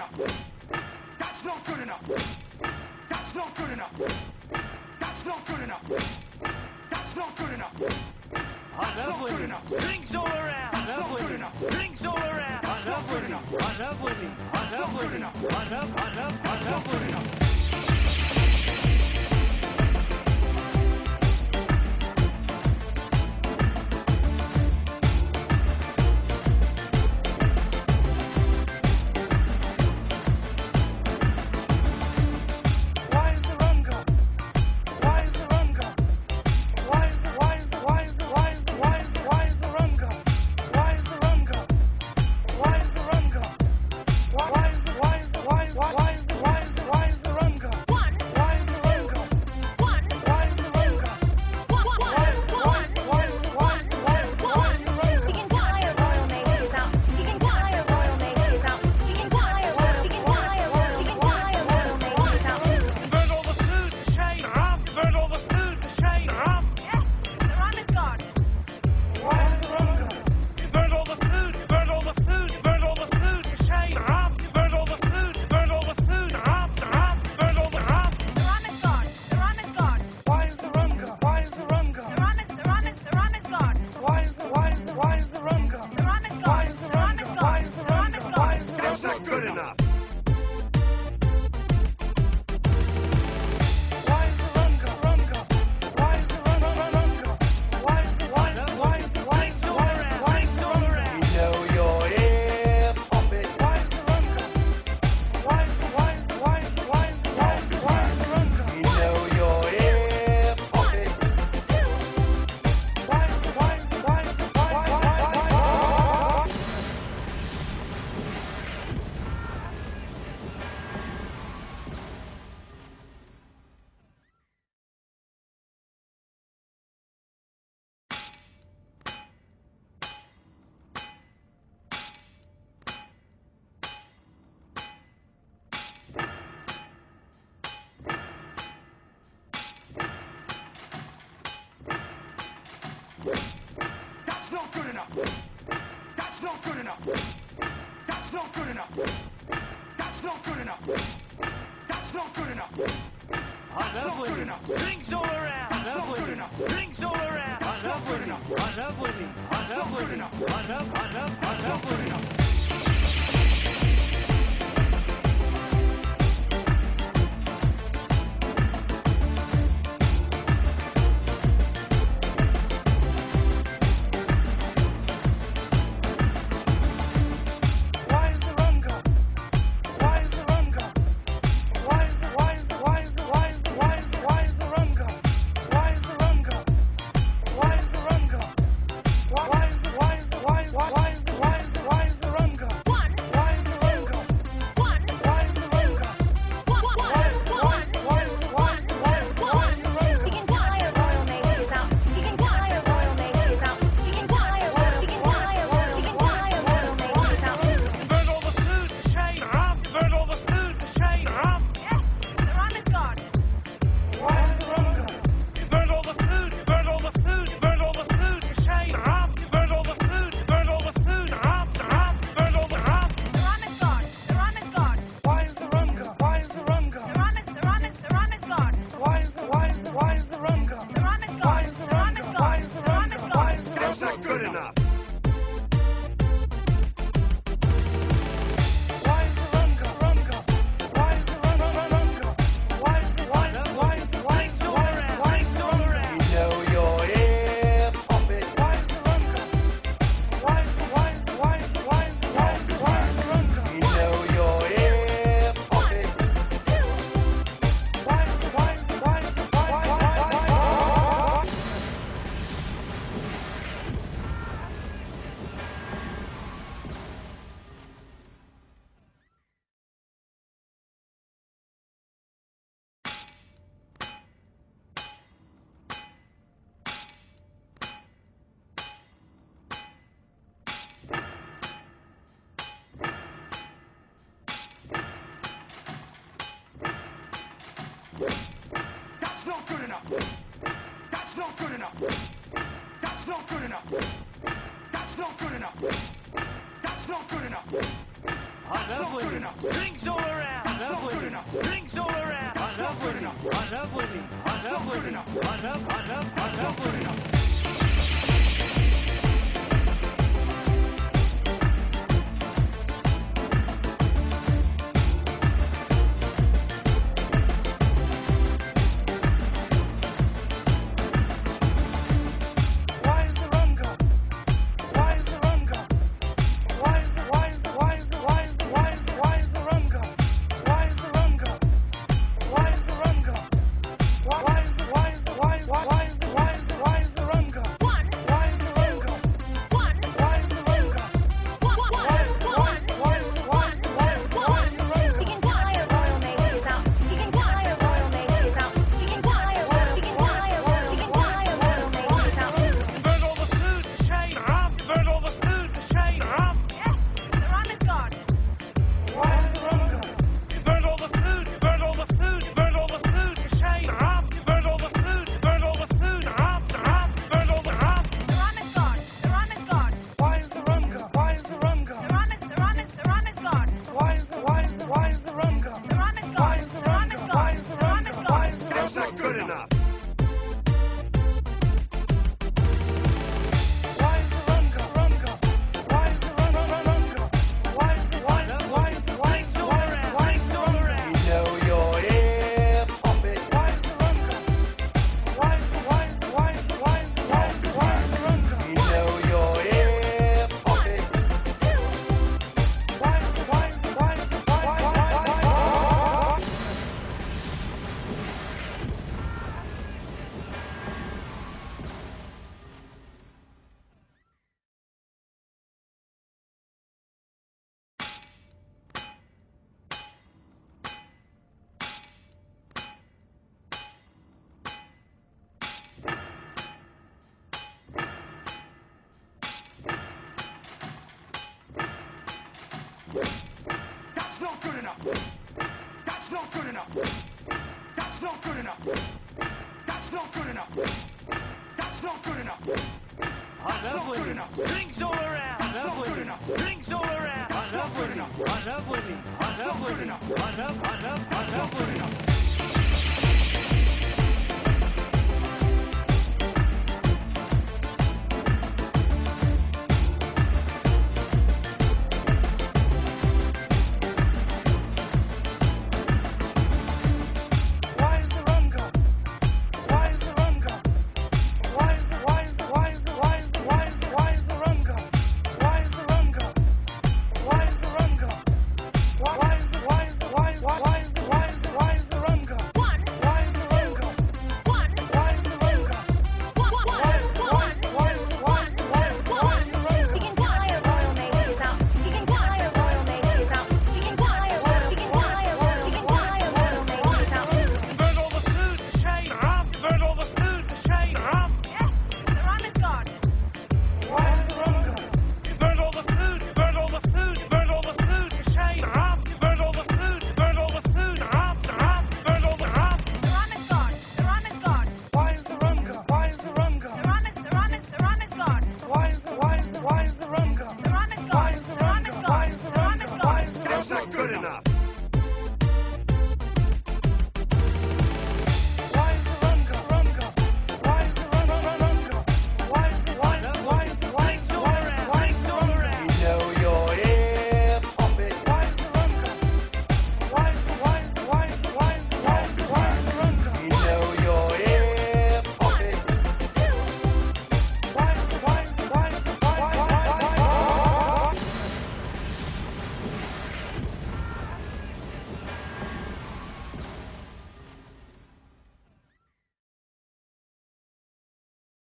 enough. That's not good enough. That's not good enough. That's not good enough. That's not good enough. That's not good enough. Drinks all around. That's not good enough. Drinks all around. That's not good enough. I love winning. I love winning. I love. I love. I love winning. not good enough. That's not good enough. That's not good enough. That's not good enough. That's not good enough. That's not good enough. Rings all around. That's not good enough. Rings all around. That's not good enough. That's not good enough. That's not good enough. winning. I love. I love. I love winning. That's not good enough. That's not good enough. That's not good enough. That's not good enough. That's not good enough. Drinks all around. That's not good enough. Drinks all around. I love winning. I love winning. I love winning. I love, I love, I love, I. That's not good enough. That's not good enough. That's not good enough. That's not good enough. That's not good enough. That's not good enough. Drinks all around. That's not good enough. Drinks all around. That's not good enough. That's not good Enough That's not good Enough. Enough. Enough with him.